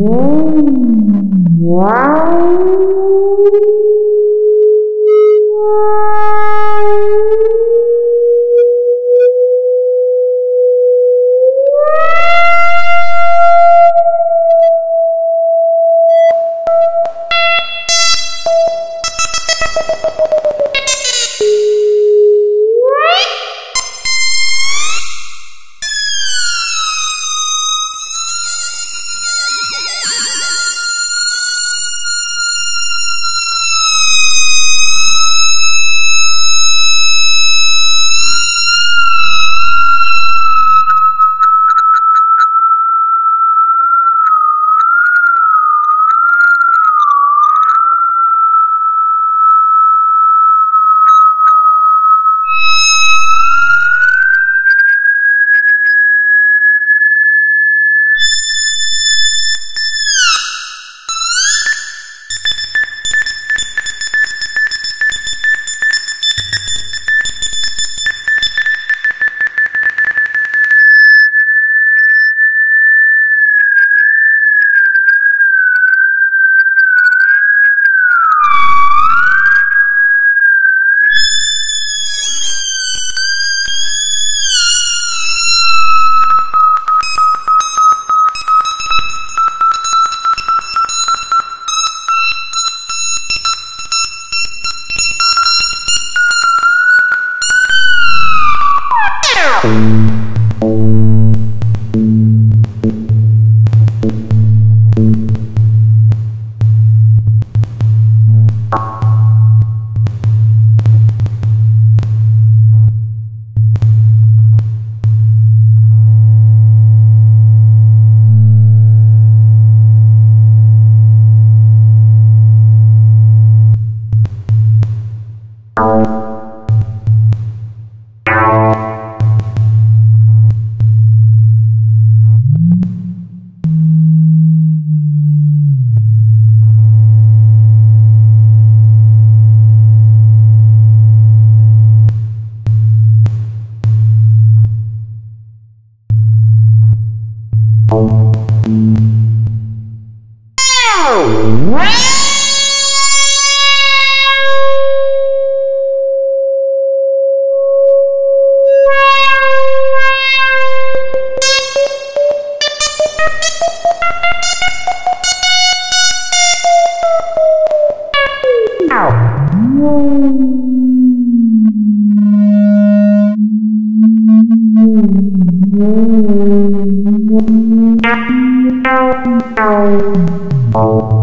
Wow. Yeah. you Oh.